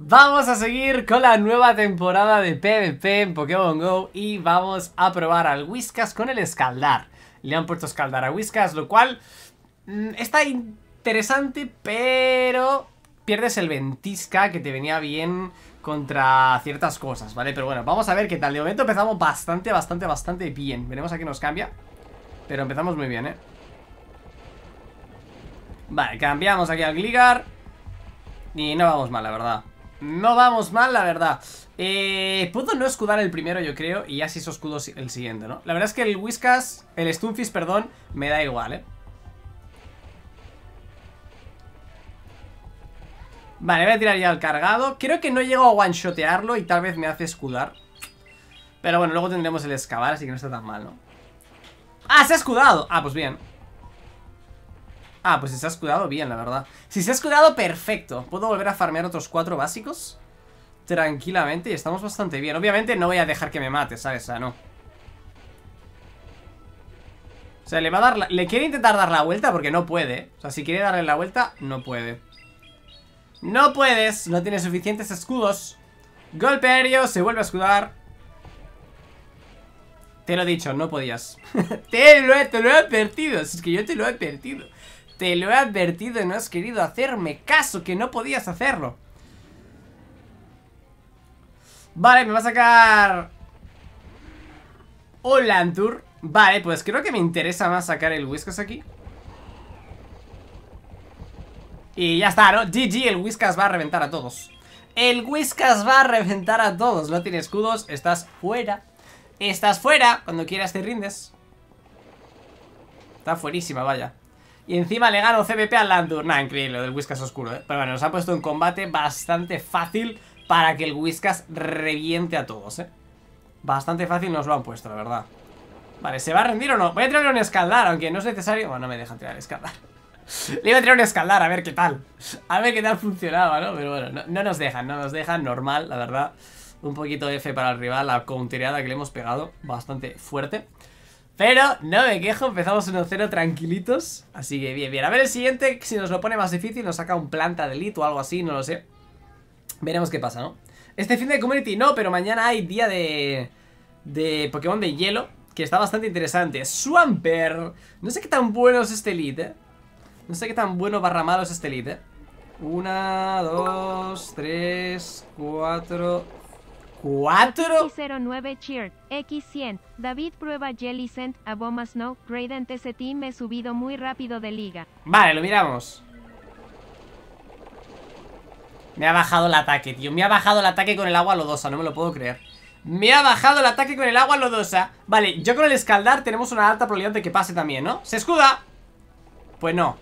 Vamos a seguir con la nueva temporada de PvP en Pokémon GO y vamos a probar al Whiskas con el Escaldar. Le han puesto Escaldar a Whiskas, lo cual mm, está interesante, pero pierdes el Ventisca que te venía bien contra ciertas cosas, ¿vale? Pero bueno, vamos a ver qué tal. De momento empezamos bastante, bastante, bastante bien. Veremos a qué nos cambia, pero empezamos muy bien, ¿eh? Vale, cambiamos aquí al Gligar Y no vamos mal, la verdad No vamos mal, la verdad eh, Puedo no escudar el primero, yo creo Y ya si eso escudo el siguiente, ¿no? La verdad es que el Whiskas, el Stunfish, perdón Me da igual, ¿eh? Vale, voy a tirar ya el cargado Creo que no llego a one-shotearlo Y tal vez me hace escudar Pero bueno, luego tendremos el excavar Así que no está tan mal, ¿no? ¡Ah, se ha escudado! Ah, pues bien Ah, pues si se ha escudado bien, la verdad. Si se ha escudado, perfecto. Puedo volver a farmear otros cuatro básicos Tranquilamente y estamos bastante bien. Obviamente no voy a dejar que me mate, ¿sabes? O sea, no. O sea, le va a dar Le quiere intentar dar la vuelta porque no puede. O sea, si quiere darle la vuelta, no puede. No puedes No tiene suficientes escudos. Golpe aéreo, se vuelve a escudar. Te lo he dicho, no podías. Te, lo he, te lo he advertido. Es que yo te lo he advertido te lo he advertido y no has querido hacerme caso, que no podías hacerlo. Vale, me va a sacar... Olantur. Vale, pues creo que me interesa más sacar el Whiskas aquí. Y ya está, ¿no? GG, el Whiskas va a reventar a todos. El Whiskas va a reventar a todos. No tiene escudos, estás fuera. Estás fuera. Cuando quieras te rindes. Está fuerísima, vaya. Y encima le gano CBP al Landur. Nah, increíble, lo del Whiskas oscuro, ¿eh? Pero bueno, nos ha puesto un combate bastante fácil para que el Whiskas reviente a todos, ¿eh? Bastante fácil nos lo han puesto, la verdad. Vale, ¿se va a rendir o no? Voy a tirarle un escaldar, aunque no es necesario. Bueno, no me dejan tirar el escaldar. Le iba a tirar un escaldar, a ver qué tal. A ver qué tal funcionaba, ¿no? Pero bueno, no, no nos dejan, no nos dejan, normal, la verdad. Un poquito de F para el rival, la countereada que le hemos pegado, bastante fuerte. Pero no me quejo, empezamos 1-0 tranquilitos Así que bien, bien A ver el siguiente, si nos lo pone más difícil Nos saca un planta de elite o algo así, no lo sé Veremos qué pasa, ¿no? Este fin de Community no, pero mañana hay día de... De Pokémon de hielo Que está bastante interesante Swampert No sé qué tan bueno es este elite, ¿eh? No sé qué tan bueno barra malo es este elite, ¿eh? Una, dos, tres, cuatro, ¿Cuatro? 09 Cheer, X100, David prueba Jelly Scent, Aboma Snow, Raiden TCT me he subido muy rápido de liga. Vale, lo miramos. Me ha bajado el ataque, tío. Me ha bajado el ataque con el agua lodosa, no me lo puedo creer. Me ha bajado el ataque con el agua lodosa. Vale, yo con el escaldar tenemos una alta probabilidad de que pase también, ¿no? ¿Se escuda? Pues no.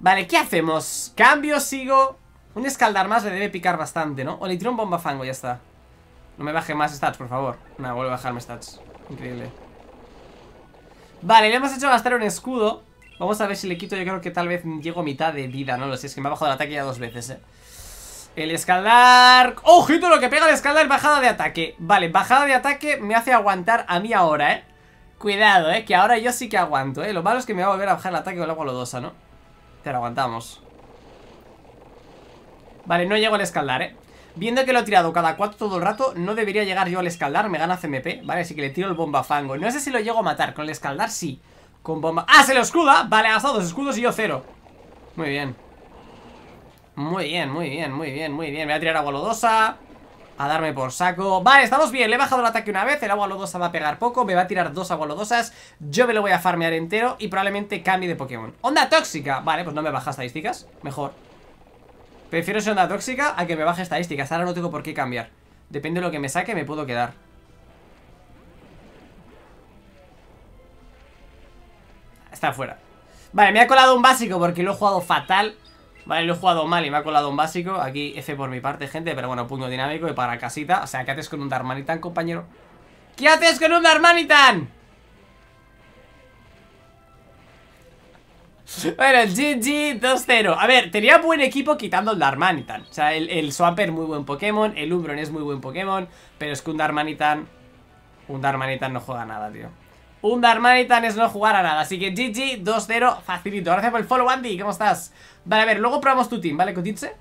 Vale, ¿qué hacemos? Cambio, sigo... Un escaldar más le debe picar bastante, ¿no? O le tiro un bomba fango, ya está. No me baje más stats, por favor. No, vuelve a bajarme stats. Increíble. Vale, le hemos hecho gastar un escudo. Vamos a ver si le quito, yo creo que tal vez llego a mitad de vida, no lo sé, es que me ha bajado el ataque ya dos veces, eh El escaldar... ¡Ojito lo que pega el escaldar! Bajada de ataque. Vale, bajada de ataque me hace aguantar a mí ahora, eh Cuidado, eh, que ahora yo sí que aguanto, eh Lo malo es que me va a volver a bajar el ataque con el agua lodosa, ¿no? Pero aguantamos Vale, no llego al escaldar, ¿eh? Viendo que lo he tirado cada cuatro todo el rato No debería llegar yo al escaldar, me gana CMP Vale, así que le tiro el bomba fango No sé si lo llego a matar, con el escaldar sí. Con bomba... ¡Ah, se lo escuda! Vale, ha gastado dos escudos y yo cero. Muy bien. Muy bien, muy bien, muy bien, muy bien. Me voy a tirar agua lodosa A darme por saco. Vale, estamos bien, le he bajado el ataque una vez El agua lodosa va a pegar poco Me va a tirar dos agua lodosas Yo me lo voy a farmear entero Y probablemente cambie de Pokémon. Onda tóxica Vale, pues no me baja estadísticas Mejor Prefiero ser onda tóxica a que me baje estadísticas. Ahora no tengo por qué cambiar. Depende de lo que me saque, me puedo quedar. Está fuera. Vale, me ha colado un básico porque lo he jugado fatal. Vale, lo he jugado mal y me ha colado un básico. Aquí F por mi parte, gente Pero bueno, punto dinámico y para casita. O sea, ¿qué haces con un Darmanitan, compañero? ¿Qué haces con un Darmanitan? Bueno, GG 2-0 A ver, tenía buen equipo quitando el Darmanitan O sea, el, el muy buen Pokémon El Umbron es muy buen Pokémon Pero es que un Darmanitan Un Darmanitan no juega nada, tío Un Darmanitan es no jugar a nada Así que GG 2-0, facilito Gracias por el follow, Andy, ¿cómo estás? Vale, a ver, luego probamos tu team, ¿vale, Cotitze?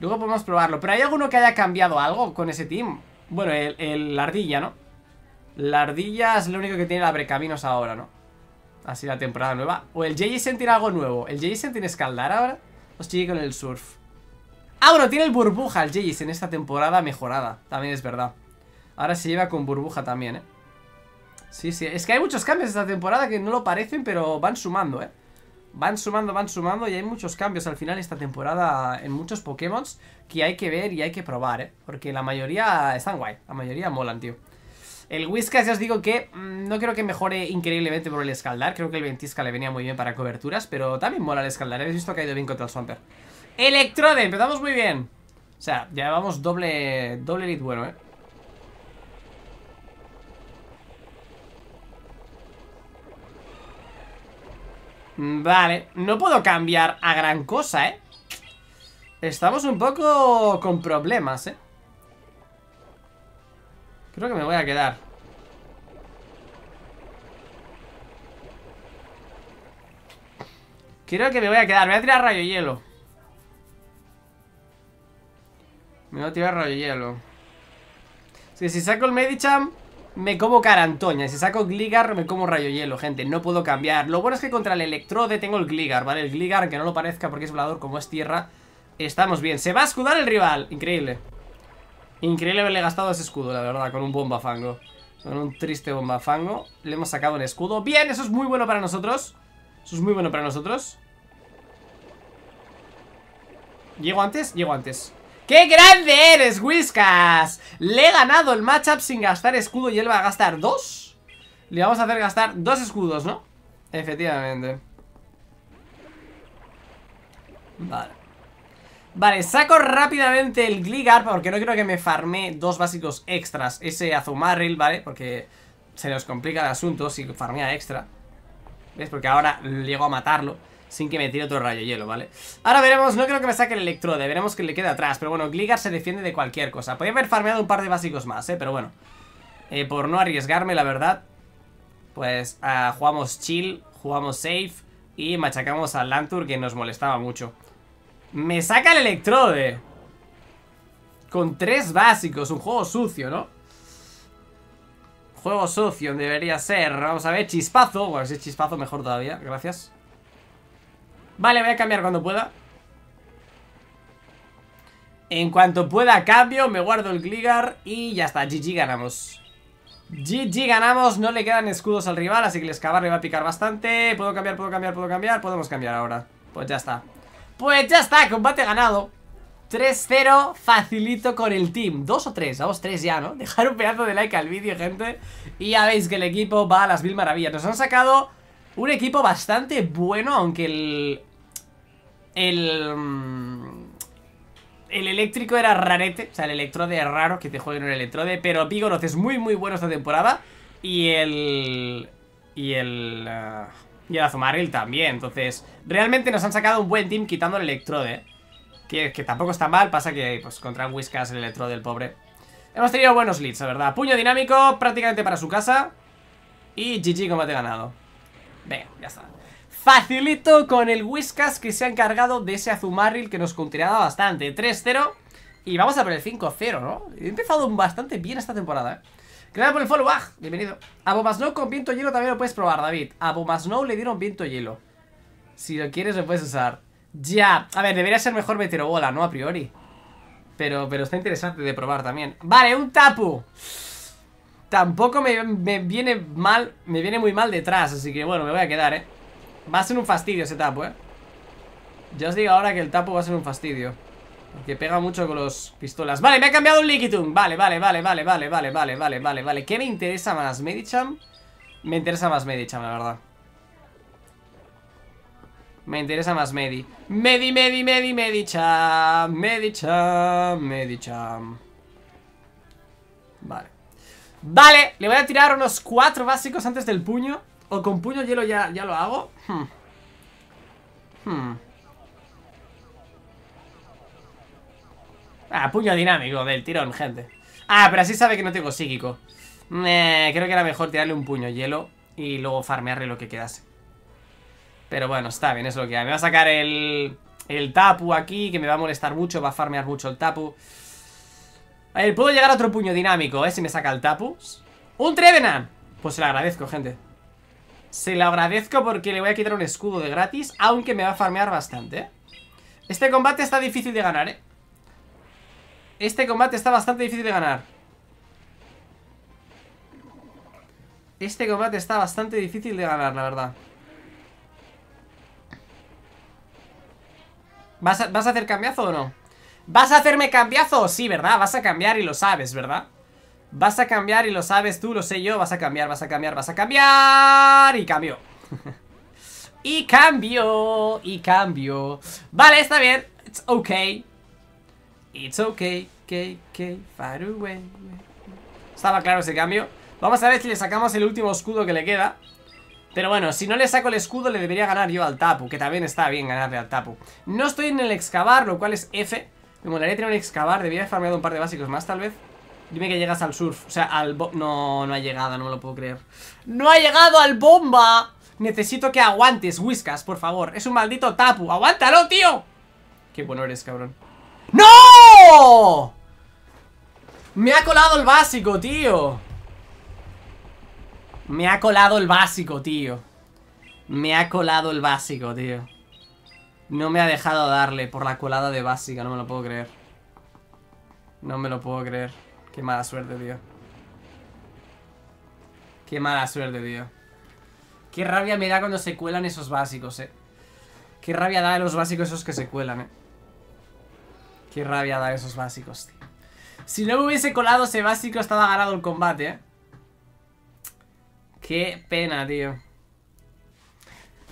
Luego podemos probarlo. ¿Pero hay alguno que haya cambiado algo con ese team? Bueno, el, el la ardilla, ¿no? La ardilla es lo único que tiene la Brecaminos ahora, ¿no? Así la temporada nueva. O el Jason tiene algo nuevo. ¿El Jason tiene escaldar ahora? O sigue con el surf. Ah, bueno, tiene el burbuja el Jason en esta temporada mejorada. También es verdad. Ahora se lleva con burbuja también, ¿eh? Sí, sí. Es que hay muchos cambios esta temporada que no lo parecen, pero van sumando, ¿eh? Van sumando, van sumando y hay muchos cambios al final esta temporada en muchos Pokémon que hay que ver y hay que probar, ¿eh? Porque la mayoría están guay, la mayoría molan, tío. El Whiskas ya os digo que mmm, no creo que mejore increíblemente por el escaldar, creo que el Ventisca le venía muy bien para coberturas, pero también mola el escaldar, he visto que ha ido bien contra el Swampert. Electrode, empezamos muy bien. O sea, ya llevamos doble, doble lead bueno, ¿eh? Vale, no puedo cambiar a gran cosa, ¿eh? Estamos un poco con problemas, ¿eh? Creo que me voy a quedar Creo que me voy a quedar Me voy a tirar rayo hielo Me voy a tirar rayo hielo que si saco el Medicham me como Carantoña. Si saco Gligar, me como Rayo Hielo, gente. No puedo cambiar. Lo bueno es que contra el Electrode tengo el Gligar, ¿vale? El Gligar, que no lo parezca porque es volador, como es tierra, estamos bien. Se va a escudar el rival. Increíble. Increíble haberle gastado ese escudo, la verdad, con un bombafango. Con un triste bombafango. Le hemos sacado un escudo. Bien, eso es muy bueno para nosotros. Eso es muy bueno para nosotros. ¿Llego antes? Llego antes. ¡Qué grande eres, Whiskas! Le he ganado el matchup sin gastar escudo y él va a gastar dos. Le vamos a hacer gastar dos escudos, ¿no? Efectivamente. Vale. Vale, saco rápidamente el Gligar porque no quiero que me farme dos básicos extras. Ese Azumarril, ¿vale? Porque se nos complica el asunto si farmea extra. ¿Ves? Porque ahora llego a matarlo sin que me tire otro rayo hielo, ¿vale? Ahora veremos, no creo que me saque el electrode, veremos que le quede atrás, pero bueno, Gligar se defiende de cualquier cosa. Podría haber farmeado un par de básicos más, ¿eh? Pero bueno, eh, por no arriesgarme, la verdad, pues uh, jugamos chill, jugamos safe y machacamos al Lantur que nos molestaba mucho. Me saca el electrode. Con tres básicos, un juego sucio, ¿no? Juego sucio, debería ser. Vamos a ver, chispazo. Bueno, si es chispazo, mejor todavía. Gracias. Vale, voy a cambiar cuando pueda En cuanto pueda cambio Me guardo el Gligar y ya está GG ganamos GG ganamos, no le quedan escudos al rival Así que el excavar le va a picar bastante Puedo cambiar, puedo cambiar, puedo cambiar Podemos cambiar ahora, pues ya está Pues ya está, combate ganado. 3-0, facilito con el team. ¿Dos o tres? Vamos, tres ya, ¿no? Dejar un pedazo de like al vídeo, gente. Y ya veis que el equipo va a las mil maravillas. Nos han sacado un equipo bastante bueno Aunque el, el... Mm, el eléctrico era rarete, o sea, el electrode es raro que te jueguen un electrode, pero Vigoroth es muy muy bueno esta temporada. Y el... y el... Uh, y el Azumaril también, entonces realmente nos han sacado un buen team quitando el electrode, que, que tampoco está mal, pasa que pues contra Whiskas el electrode del pobre. Hemos tenido buenos leads, la verdad, puño dinámico prácticamente para su casa y GG combate ganado. Venga, ya está. Facilito con el Whiskas que se ha encargado de ese Azumarril que nos contiraba bastante 3-0 y vamos a por el 5-0, ¿no? He empezado bastante bien esta temporada, ¿eh? Gracias por el follow, ¡ah! Bienvenido. A Bomasnow con viento hielo también lo puedes probar, David. A Bomasnow le dieron viento hielo. Si lo quieres lo puedes usar. Ya, a ver, debería ser mejor Meteorobola, ¿no? A priori. Pero, pero está interesante de probar también. Vale, un Tapu. Tampoco me, me viene mal Me viene muy mal detrás, así que bueno, me voy a quedar, ¿eh? Va a ser un fastidio ese tapo, ¿eh? Ya os digo ahora que el tapo va a ser un fastidio Porque pega mucho con los pistolas Vale, me ha cambiado un Liquitum Vale, vale, vale, vale, vale, vale, vale, vale, vale, vale ¿Qué me interesa más? ¿Medicham? Me interesa más Medicham, la verdad Me interesa más Medi Medi, Medi, Medi, Medicham Medicham, Medicham Vale Vale, le voy a tirar unos cuatro básicos antes del puño o con puño hielo ya, ya lo hago. Hmm. Hmm. Ah, puño dinámico del tirón, gente. Ah, pero así sabe que no tengo psíquico. Eh, creo que era mejor tirarle un puño hielo y luego farmearle lo que quedase. Pero bueno, está bien, es lo que hay. Me va a sacar el, El Tapu aquí, que me va a molestar mucho, va a farmear mucho el Tapu. A ver, puedo llegar a otro puño dinámico, ¿eh? Si me saca el Tapu. ¡Un Trevenant! Pues se lo agradezco, gente. Se lo agradezco porque le voy a quitar un escudo de gratis, aunque me va a farmear bastante, ¿eh? Este combate está difícil de ganar, ¿eh? Este combate está bastante difícil de ganar. Este combate está bastante difícil de ganar, la verdad. ¿Vas a, ¿Vas a hacer cambiazo o no? ¿Vas a hacerme cambiazo? Sí, ¿verdad? Vas a cambiar y lo sabes, ¿verdad? Vas a cambiar y lo sabes tú, lo sé yo Vas a cambiar, vas a cambiar, vas a cambiar Y cambio Y cambio, y cambio Vale, está bien, it's okay It's okay, okay, okay Far away Estaba claro ese cambio. Vamos a ver si le sacamos el último escudo que le queda. Pero bueno, si no le saco el escudo le debería ganar yo al Tapu Que también está bien ganarle al Tapu. No estoy en el excavar, lo cual es F. Me molaría tener un excavar, debería haber farmeado un par de básicos más tal vez. Dime que llegas al surf O sea, al No, no ha llegado, no me lo puedo creer. ¡No ha llegado al bomba! Necesito que aguantes, Whiskas, por favor. Es un maldito Tapu, ¡aguántalo, tío! Qué bueno eres, cabrón. ¡No! Me ha colado el básico, tío. Me ha colado el básico, tío. Me ha colado el básico, tío. No me ha dejado darle por la colada de básica No me lo puedo creer. No me lo puedo creer. Qué mala suerte, tío. Qué mala suerte, tío. Qué rabia me da cuando se cuelan esos básicos, eh. Qué rabia da a los básicos esos que se cuelan, eh Qué rabia da esos básicos, tío Si no me hubiese colado ese básico Estaba ganado el combate, eh Qué pena, tío.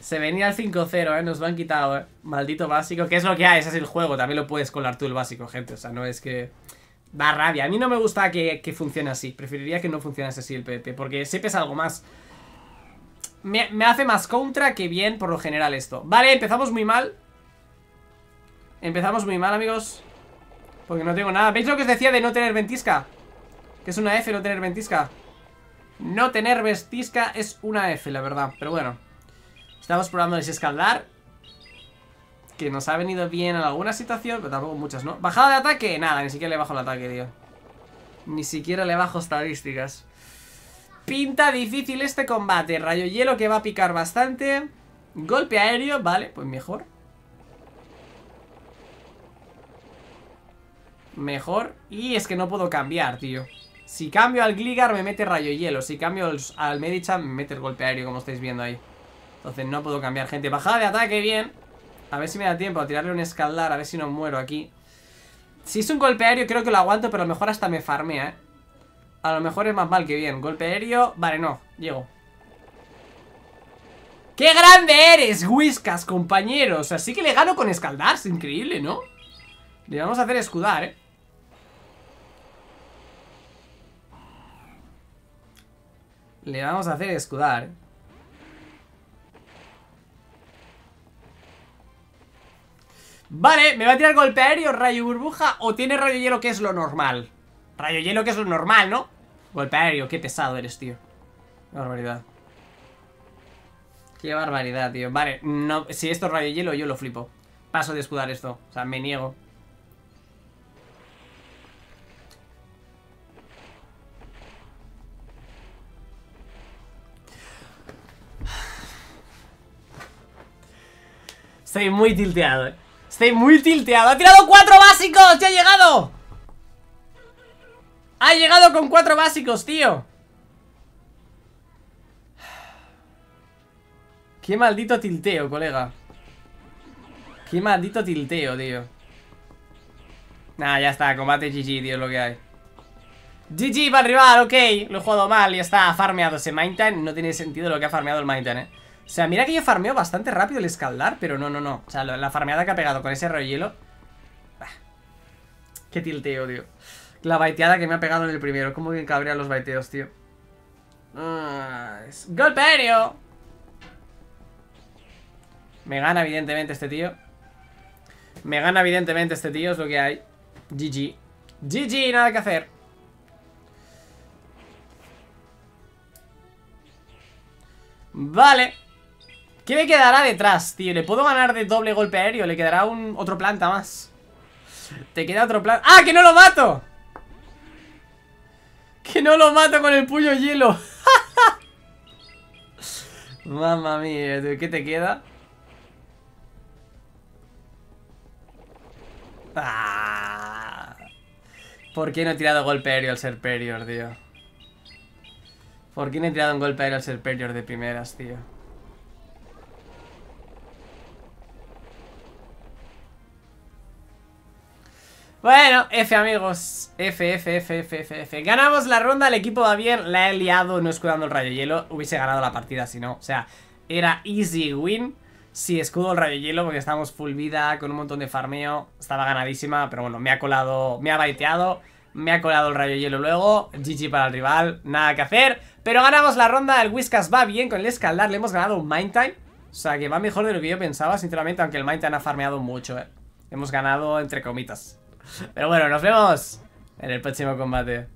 Se venía el 5-0, ¿eh? Nos lo han quitado, ¿eh? Maldito básico. ¿Qué es lo que hay? Ese es el juego. También lo puedes colar tú el básico, gente. O sea, no es que... Da rabia. A mí no me gusta que, funcione así. Preferiría que no funcionase así el PP. Porque es algo más... Me, hace más contra que bien por lo general esto. Vale, empezamos muy mal. Empezamos muy mal, amigos. Porque no tengo nada. ¿Veis lo que os decía de no tener ventisca? Que es una F no tener ventisca. No tener vestisca es una F, la verdad. Pero bueno. Estamos probando ese escaldar. Que nos ha venido bien en alguna situación, pero tampoco muchas, ¿no? Bajada de ataque, nada, ni siquiera le bajo el ataque, tío. Ni siquiera le bajo estadísticas. Pinta difícil este combate. Rayo hielo que va a picar bastante. Golpe aéreo, vale, pues mejor. Mejor. Y es que no puedo cambiar, tío. Si cambio al Gligar me mete rayo hielo Si cambio al Medicham me mete el golpe aéreo Como estáis viendo ahí Entonces no puedo cambiar, gente Bajada de ataque, bien A ver si me da tiempo a tirarle un escaldar A ver si no muero aquí Si es un golpe aéreo creo que lo aguanto Pero a lo mejor hasta me farmea, eh A lo mejor es más mal que bien Golpe aéreo, vale, no, llego ¡Qué grande eres, Whiskas, compañeros! Así que le gano con escaldar, es increíble, ¿no? Le vamos a hacer escudar, ¿eh? Le vamos a hacer escudar. Vale, me va a tirar golpe aéreo, rayo burbuja o tiene rayo hielo que es lo normal. Rayo hielo que es lo normal, ¿no? Golpe aéreo, qué pesado eres, tío. Barbaridad. Qué barbaridad, tío. Vale, no, si esto es rayo hielo, yo lo flipo. Paso de escudar esto. O sea, me niego. Estoy muy tilteado, eh. Estoy muy tilteado. ¡Ha tirado cuatro básicos! ¡Ya ha llegado! ¡Ha llegado con cuatro básicos, tío! Qué maldito tilteo, colega. Qué maldito tilteo, tío. Nah, ya está, combate GG, tío, es lo que hay. GG para el rival, ok. Lo he jugado mal y está farmeado ese Mindtime. No tiene sentido lo que ha farmeado el Mindtime, eh. O sea, mira que yo farmeo bastante rápido el escaldar, pero no, no, no. O sea, la farmeada que ha pegado con ese hielo. Qué tilteo, tío. La baiteada que me ha pegado en el primero. Cómo bien cabrean los baiteos, tío. Ah, ¡Golpe aéreo! Me gana evidentemente este tío. Me gana evidentemente este tío, es lo que hay. GG. GG, nada que hacer. Vale. ¿Qué me quedará detrás, tío? ¿Le puedo ganar de doble golpe aéreo? Le quedará un otro planta más Te queda otro planta ¡Ah, que no lo mato! Que no lo mato con el puño hielo Mamma mía, ¿qué te queda? Ah. ¿Por qué no he tirado golpe aéreo al Serperior, tío? ¿Por qué no he tirado un golpe aéreo al Serperior de primeras, tío? Bueno, F amigos. F, F, F, F, F, F. Ganamos la ronda, el equipo va bien La he liado no escudando el rayo hielo. Hubiese ganado la partida si no O sea, era easy win. Si escudo el rayo hielo porque estábamos full vida Con un montón de farmeo Estaba ganadísima, pero bueno, me ha colado Me ha baiteado me ha colado el rayo hielo luego. GG para el rival, nada que hacer. Pero ganamos la ronda, el Whiskas va bien con el escaldar Le hemos ganado un Mind Time. O sea que va mejor de lo que yo pensaba, sinceramente Aunque el Mind Time ha farmeado mucho, eh. Hemos ganado entre comitas pero bueno, nos vemos en el próximo combate.